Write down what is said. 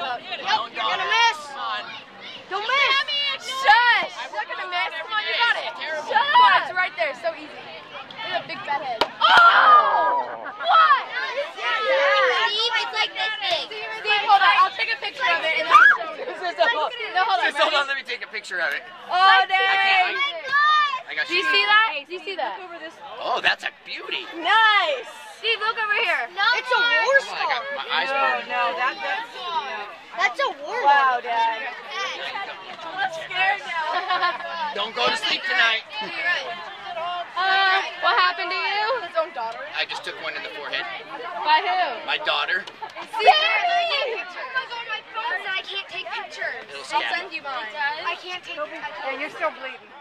up. Yep, you're gonna miss. Don't miss. Shush. I'm not gonna miss. Come on, you got it. Shut. Come on, it's right there. So easy. Look at a big fat head. Oh! What? Steve, it's like this big. Steve, hold on. I'll take a picture of it and then I'll show you. No, hold on. Just hold on, let me take a picture of it. Oh, I dang. Oh I got Do you you. see that? Do you see that? Oh, that's a beauty. Nice. Steve, look over here. No, it's a war Come on, I got my eyes burning. No, that, that's, That's a war wow, Dad. I'm scared now. Don't go to sleep tonight. Uh, what happened to you? His own daughter. I just took one in the forehead. By who? My daughter. See? Oh my god, my phone said I can't take pictures. I'll send you mine. I can't take. I Yeah, can't. you're still bleeding.